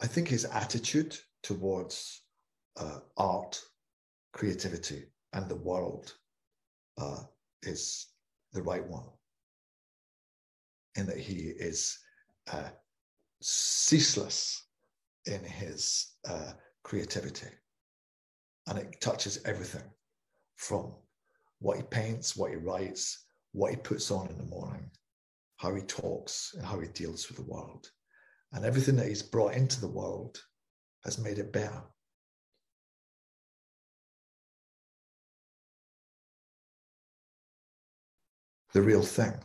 I think his attitude towards uh, art, creativity, and the world uh, is the right one. In that he is uh, ceaseless in his uh, creativity. And it touches everything from what he paints, what he writes, what he puts on in the morning, how he talks, and how he deals with the world. And everything that he's brought into the world has made it better. The real thing.